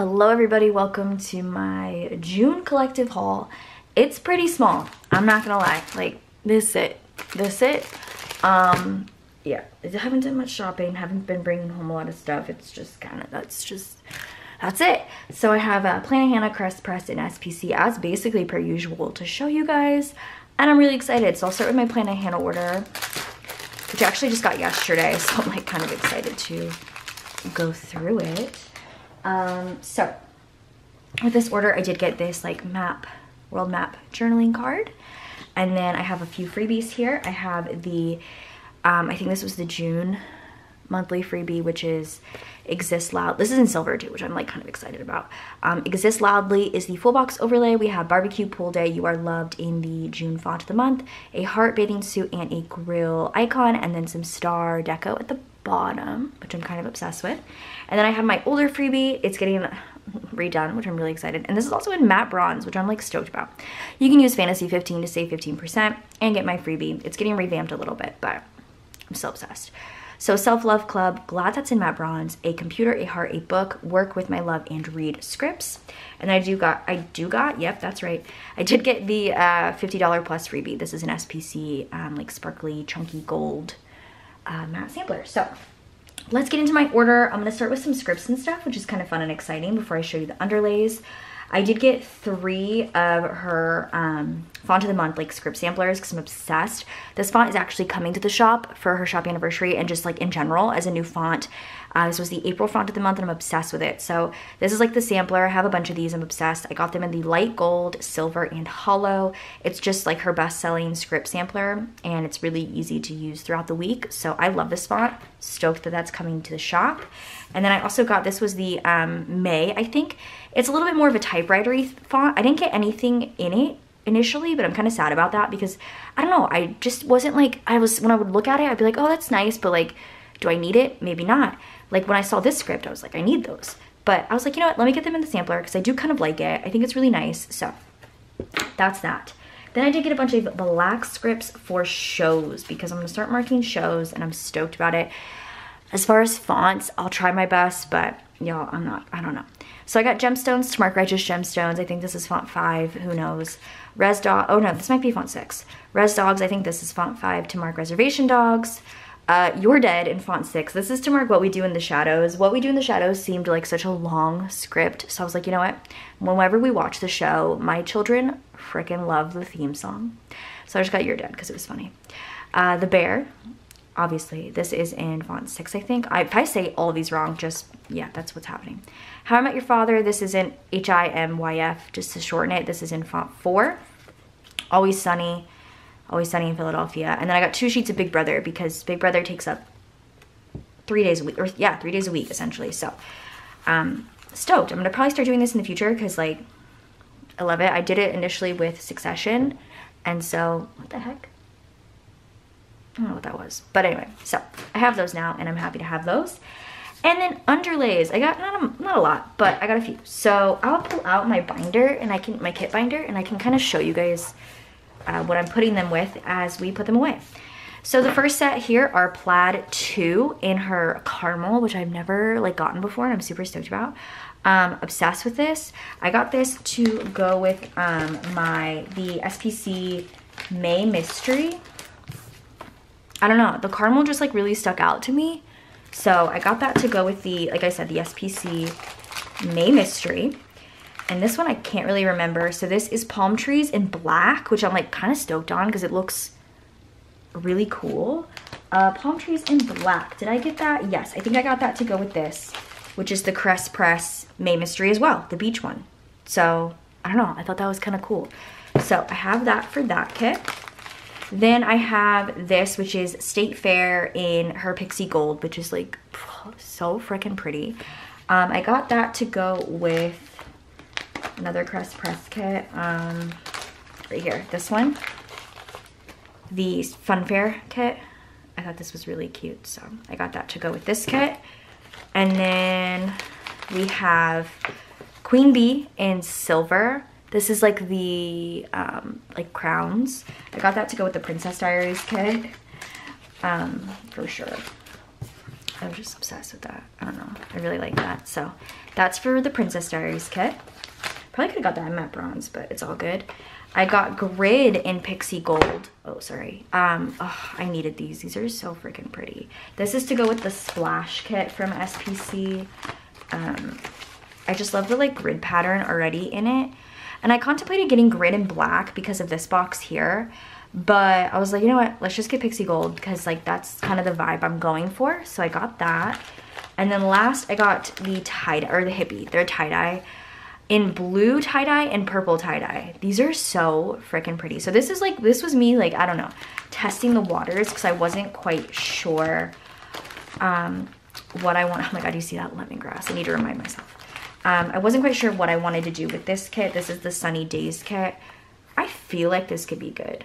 Hello everybody, welcome to my June collective haul. It's pretty small, I'm not gonna lie. Like, this it, this it. Um, yeah, I haven't done much shopping, haven't been bringing home a lot of stuff. It's just kind of, that's just, that's it. So I have a Planet Hannah Caress Press in SPC as basically per usual to show you guys. And I'm really excited. So I'll start with my Plannahannah order, which I actually just got yesterday. So I'm like kind of excited to go through it. Um, so with this order, I did get this like map, world map journaling card. And then I have a few freebies here. I have the, um, I think this was the June monthly freebie, which is Exist Loud. This is in silver too, which I'm like kind of excited about. Um, Exist Loudly is the full box overlay. We have Barbecue Pool Day, You Are Loved in the June font of the month, a heart bathing suit and a grill icon, and then some star deco at the bottom, which I'm kind of obsessed with. And then I have my older freebie. It's getting redone, which I'm really excited. And this is also in matte bronze, which I'm like stoked about. You can use Fantasy 15 to save 15% and get my freebie. It's getting revamped a little bit, but I'm still obsessed. So Self-Love Club, glad that's in matte bronze, a computer, a heart, a book, work with my love and read scripts. And I do got, I do got, yep, that's right. I did get the uh, $50 plus freebie. This is an SPC, um, like sparkly, chunky gold uh, matte sampler. So let's get into my order. I'm gonna start with some scripts and stuff, which is kind of fun and exciting before I show you the underlays. I did get three of her um, font of the month like script samplers because I'm obsessed. This font is actually coming to the shop for her shop anniversary and just like in general as a new font. Uh, this was the April font of the month and I'm obsessed with it. So this is like the sampler. I have a bunch of these. I'm obsessed. I got them in the light gold, silver, and hollow. It's just like her best-selling script sampler and it's really easy to use throughout the week. So I love this font. Stoked that that's coming to the shop. And then I also got, this was the um, May, I think. It's a little bit more of a typewritery font. I didn't get anything in it initially, but I'm kind of sad about that because I don't know, I just wasn't like, I was, when I would look at it, I'd be like, oh, that's nice, but like, do I need it? Maybe not. Like when I saw this script, I was like, I need those. But I was like, you know what, let me get them in the sampler because I do kind of like it. I think it's really nice. So that's that. Then I did get a bunch of black scripts for shows because I'm gonna start marking shows and I'm stoked about it. As far as fonts, I'll try my best, but y'all, I'm not, I don't know. So I got gemstones to mark righteous gemstones. I think this is font five, who knows. Res dog, oh no, this might be font six. Res dogs, I think this is font five to mark reservation dogs. Uh, You're Dead in font 6. This is to mark what we do in the shadows. What we do in the shadows seemed like such a long script. So I was like, you know what? Whenever we watch the show, my children freaking love the theme song. So I just got You're Dead because it was funny. Uh, the Bear, obviously. This is in font 6, I think. I, if I say all these wrong, just, yeah, that's what's happening. How I Met Your Father, this is in H-I-M-Y-F, just to shorten it. This is in font 4. Always Sunny Always Sunny in Philadelphia. And then I got two sheets of Big Brother because Big Brother takes up three days a week, or yeah, three days a week essentially. So, um, stoked. I'm gonna probably start doing this in the future because like, I love it. I did it initially with Succession. And so, what the heck? I don't know what that was. But anyway, so I have those now and I'm happy to have those. And then underlays, I got not a, not a lot, but I got a few. So I'll pull out my binder and I can, my kit binder, and I can kind of show you guys uh, what I'm putting them with as we put them away. So the first set here are Plaid 2 in her caramel, which I've never like gotten before and I'm super stoked about. Um, obsessed with this. I got this to go with um, my, the SPC May Mystery. I don't know, the caramel just like really stuck out to me. So I got that to go with the, like I said, the SPC May Mystery. And this one I can't really remember. So this is Palm Trees in black, which I'm like kind of stoked on because it looks really cool. Uh, Palm Trees in black. Did I get that? Yes, I think I got that to go with this, which is the Caress Press May Mystery as well, the beach one. So I don't know, I thought that was kind of cool. So I have that for that kit. Then I have this, which is State Fair in her Pixie Gold, which is like so freaking pretty. Um, I got that to go with another Caress Press kit. Um, right here, this one. The Fun Fair kit. I thought this was really cute, so I got that to go with this kit. And then we have Queen Bee in silver. This is like the um, like crowns. I got that to go with the Princess Diaries kit um, for sure. I'm just obsessed with that. I don't know. I really like that. So that's for the Princess Diaries kit. Probably could have got that in matte bronze, but it's all good. I got grid in Pixie Gold. Oh, sorry. Um, oh, I needed these. These are so freaking pretty. This is to go with the splash kit from SPC. Um, I just love the like grid pattern already in it. And I contemplated getting grid in black because of this box here. But I was like, you know what? Let's just get Pixie Gold because like that's kind of the vibe I'm going for. So I got that. And then last I got the tie or the hippie. They're tie-dye in blue tie-dye and purple tie-dye. These are so freaking pretty. So this is like, this was me like, I don't know, testing the waters because I wasn't quite sure um, what I want. Oh my God, you see that lemongrass? I need to remind myself. Um, I wasn't quite sure what I wanted to do with this kit. This is the Sunny Days kit. I feel like this could be good.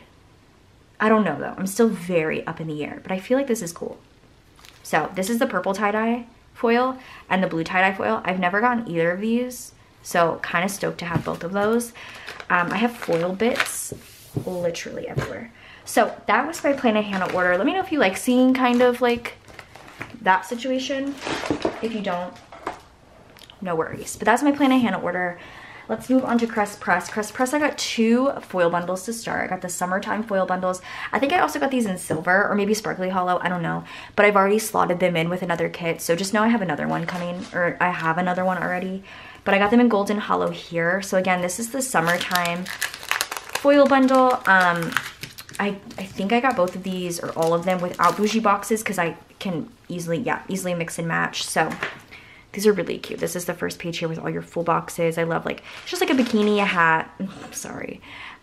I don't know though. I'm still very up in the air, but I feel like this is cool. So this is the purple tie-dye foil and the blue tie-dye foil. I've never gotten either of these. So kind of stoked to have both of those. Um, I have foil bits literally everywhere. So that was my Plannahannah order. Let me know if you like seeing kind of like that situation. If you don't, no worries. But that's my Plannahannah order. Let's move on to Caress Press. Caress Press, I got two foil bundles to start. I got the summertime foil bundles. I think I also got these in silver or maybe sparkly hollow. I don't know. But I've already slotted them in with another kit. So just know I have another one coming or I have another one already but I got them in golden hollow here. So again, this is the summertime foil bundle. Um, I, I think I got both of these or all of them without bougie boxes because I can easily, yeah, easily mix and match. So these are really cute. This is the first page here with all your full boxes. I love like, it's just like a bikini, a hat, sorry.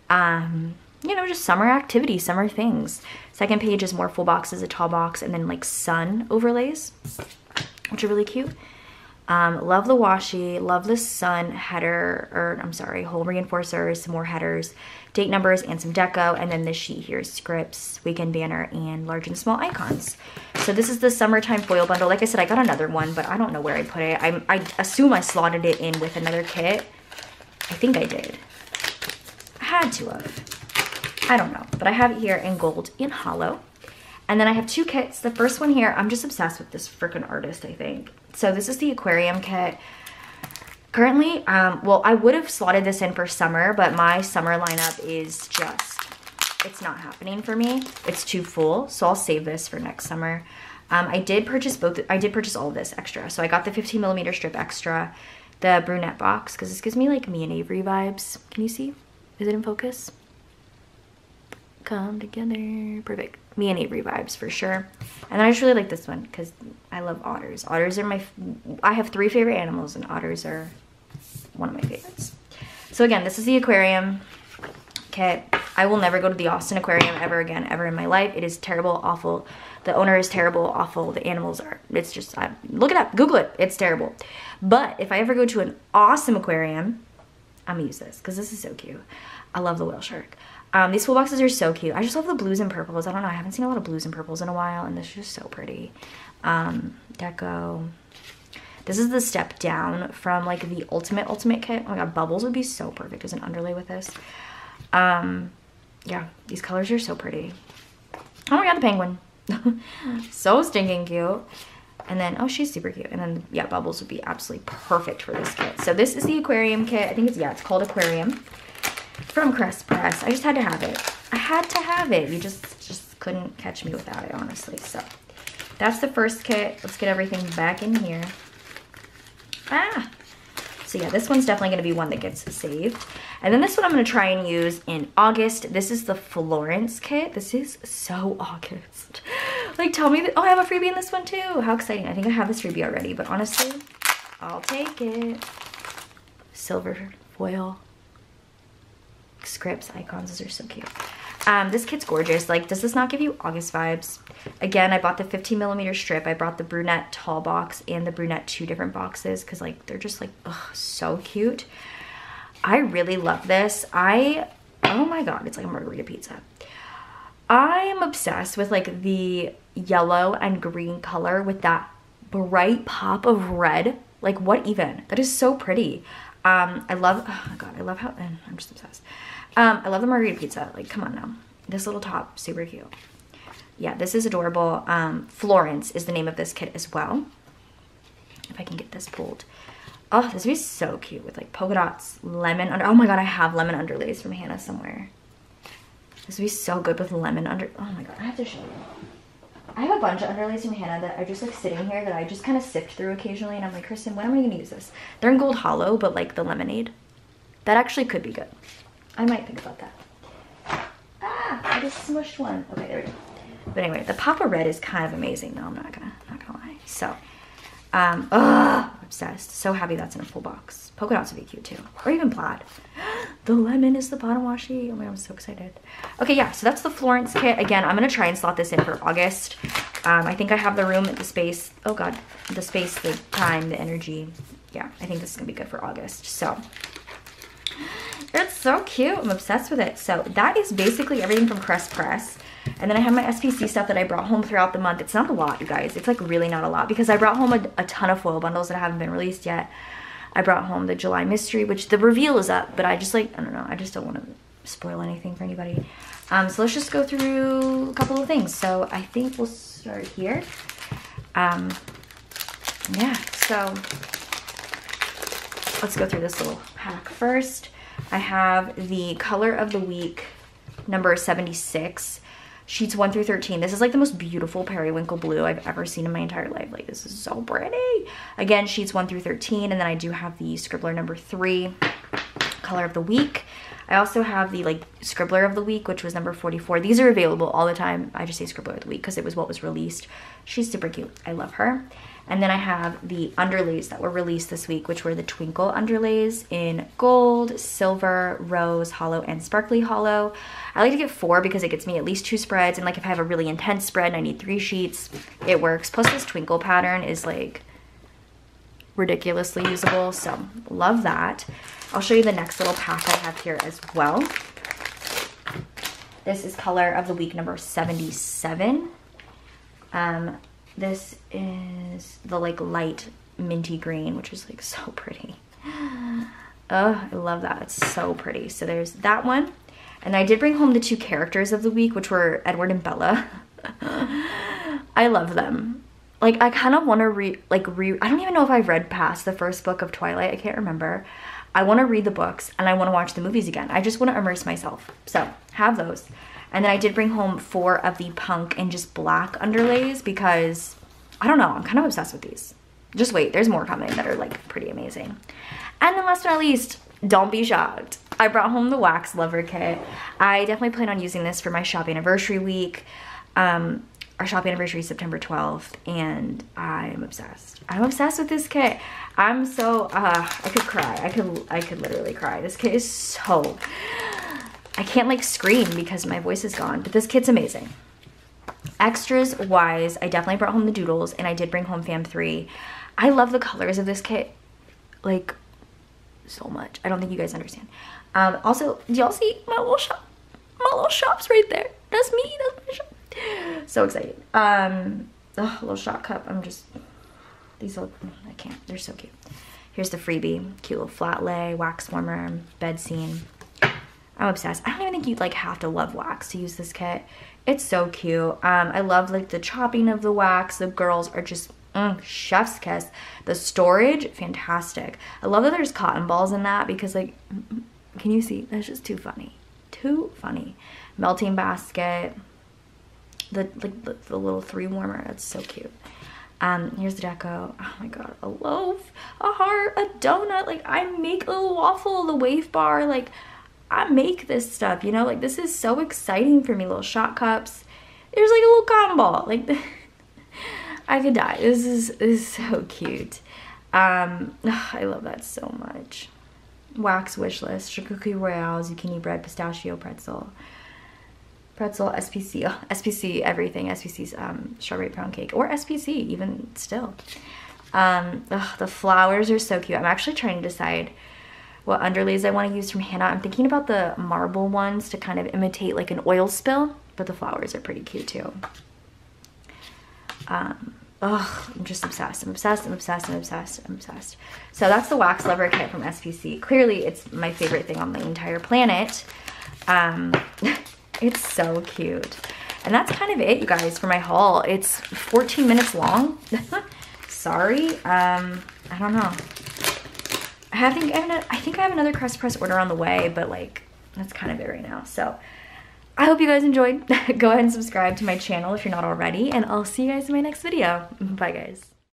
Um, you know, just summer activities, summer things. Second page is more full boxes, a tall box, and then like sun overlays, which are really cute. Um, love the washi, love the sun header, or I'm sorry, hole reinforcers, some more headers, date numbers, and some deco. And then this sheet here is scripts, weekend banner, and large and small icons. So this is the summertime foil bundle. Like I said, I got another one, but I don't know where I put it. I, I assume I slotted it in with another kit. I think I did. I had to have. I don't know, but I have it here in gold in hollow. And then I have two kits. The first one here, I'm just obsessed with this freaking artist, I think. So this is the aquarium kit. Currently, um, well, I would have slotted this in for summer, but my summer lineup is just, it's not happening for me. It's too full, so I'll save this for next summer. Um, I did purchase both, I did purchase all of this extra. So I got the 15 millimeter strip extra, the brunette box, because this gives me like me and Avery vibes. Can you see? Is it in focus? Come together, perfect me and Avery vibes for sure. And I just really like this one because I love otters. Otters are my, I have three favorite animals and otters are one of my favorites. So again, this is the aquarium kit. I will never go to the Austin Aquarium ever again, ever in my life. It is terrible, awful. The owner is terrible, awful. The animals are, it's just, I, look it up, Google it. It's terrible. But if I ever go to an awesome aquarium, I'm gonna use this because this is so cute. I love the whale shark. Um, these full boxes are so cute. I just love the blues and purples. I don't know. I haven't seen a lot of blues and purples in a while, and this is just so pretty. Um, deco. This is the step down from like the ultimate ultimate kit. Oh my god, bubbles would be so perfect as an underlay with this. Um, yeah, these colors are so pretty. Oh my god, the penguin. so stinking cute. And then, oh, she's super cute. And then, yeah, Bubbles would be absolutely perfect for this kit. So this is the aquarium kit. I think it's, yeah, it's called Aquarium from Caress Press. I just had to have it. I had to have it. You just, just couldn't catch me without it, honestly. So that's the first kit. Let's get everything back in here. Ah! So yeah, this one's definitely to be one that gets saved. And then this one I'm to try and use in August. This is the Florence kit. This is so August. Like, tell me that, oh, I have a freebie in this one too. How exciting. I think I have this freebie already, but honestly, I'll take it. Silver foil scripts, icons. Those are so cute. Um, this kit's gorgeous. Like, does this not give you August vibes? Again, I bought the 15 millimeter strip. I brought the brunette tall box and the brunette two different boxes because, like, they're just, like, ugh, so cute. I really love this. I, oh my god, it's like a margarita pizza. I'm obsessed with, like, the yellow and green color with that bright pop of red. Like, what even? That is so pretty. Um, I love, oh my god, I love how, and I'm just obsessed. Um, I love the margarita pizza. Like, come on now. This little top, super cute. Yeah, this is adorable. Um, Florence is the name of this kit as well. If I can get this pulled. Oh, this would be so cute with like polka dots, lemon under. Oh my god, I have lemon underlays from Hannah somewhere. This would be so good with lemon under. Oh my god, I have to show you. I have a bunch of underlays from Hannah that are just like sitting here that I just kind of sift through occasionally, and I'm like, Kirsten, when am I gonna use this? They're in gold hollow, but like the lemonade. That actually could be good. I might think about that. Ah, I just smushed one. Okay, there we go. But anyway, the Papa Red is kind of amazing though, I'm not gonna not gonna lie. So um ugh, obsessed. So happy that's in a full box. Polka dots would be cute too. Or even plaid. The lemon is the bottom washi. Oh my god, I'm so excited. Okay, yeah, so that's the Florence kit. Again, I'm gonna try and slot this in for August. Um, I think I have the room, the space, oh god, the space, the time, the energy. Yeah, I think this is gonna be good for August. So it's so cute. I'm obsessed with it. So that is basically everything from Caress Press. And then I have my SPC stuff that I brought home throughout the month. It's not a lot, you guys. It's like really not a lot because I brought home a, a ton of foil bundles that haven't been released yet. I brought home the July Mystery, which the reveal is up, but I just like, I don't know, I just don't want to spoil anything for anybody. Um, so let's just go through a couple of things. So I think we'll start here. Um, yeah, so let's go through this little pack first. I have the color of the week number 76 sheets 1 through 13 this is like the most beautiful periwinkle blue i've ever seen in my entire life. Like this is so pretty. Again sheets 1 through 13 and then i do have the scribbler number 3 color of the week. I also have the like scribbler of the week which was number 44 these are available all the time. I just say scribbler of the week because it was what was released. She's super cute. I love her and then I have the underlays that were released this week, which were the Twinkle underlays in gold, silver, rose, hollow, and sparkly hollow. I like to get four because it gets me at least two spreads. And like if I have a really intense spread and I need three sheets, it works. Plus this twinkle pattern is like ridiculously usable. So love that. I'll show you the next little pack I have here as well. This is color of the week number 77. Um, this is the like light minty green, which is like so pretty. Oh, I love that. It's so pretty. So there's that one. And I did bring home the two characters of the week, which were Edward and Bella. I love them. Like, I kind of want to read, like, re- I don't even know if I've read past the first book of Twilight. I can't remember. I want to read the books and I want to watch the movies again. I just want to immerse myself. So, have those. And then I did bring home four of the punk and just black underlays because I don't know, I'm kind of obsessed with these. Just wait, there's more coming that are like pretty amazing. And then last but not least, don't be shocked. I brought home the Wax Lover Kit. I definitely plan on using this for my shop anniversary week. Um, our shop anniversary is September 12th and I'm obsessed. I'm obsessed with this kit. I'm so, uh, I could cry. I could, I could literally cry. This kit is so I can't like scream because my voice is gone, but this kit's amazing. Extras wise, I definitely brought home the doodles and I did bring home Fam 3. I love the colors of this kit like so much. I don't think you guys understand. Um, also, do y'all see my little shop? My little shop's right there. That's me, that's my shop. So excited. Um, oh, little shot cup. I'm just, these look, I can't, they're so cute. Here's the freebie, cute little flat lay, wax warmer, bed scene. I'm obsessed. I don't even think you'd like have to love wax to use this kit. It's so cute. Um, I love like the chopping of the wax. The girls are just mm, chef's kiss. The storage, fantastic. I love that there's cotton balls in that because like, can you see? That's just too funny. Too funny. Melting basket. The like the, the little three warmer. That's so cute. Um, here's the deco. Oh my god, a loaf, a heart, a donut. Like I make a little waffle, the wave bar. Like I make this stuff, you know, like this is so exciting for me. Little shot cups. There's like a little cotton ball. Like I could die. This is, this is so cute. Um, I love that so much. Wax wish list, sugar cookie royale, zucchini bread, pistachio pretzel, pretzel, SPC, oh, SPC everything, SPC's um, strawberry pound cake, or SPC even still. Um, the flowers are so cute. I'm actually trying to decide what underlays I want to use from Hannah. I'm thinking about the marble ones to kind of imitate like an oil spill, but the flowers are pretty cute too. Um, oh, I'm just obsessed. I'm obsessed, I'm obsessed, I'm obsessed, I'm obsessed. So that's the Wax Lover Kit from SPC. Clearly, it's my favorite thing on the entire planet. Um, it's so cute. And that's kind of it, you guys, for my haul. It's 14 minutes long. Sorry. Um, I don't know. I think I, have I think I have another Caress Press order on the way, but like, that's kind of it right now. So I hope you guys enjoyed. Go ahead and subscribe to my channel if you're not already, and I'll see you guys in my next video. Bye, guys.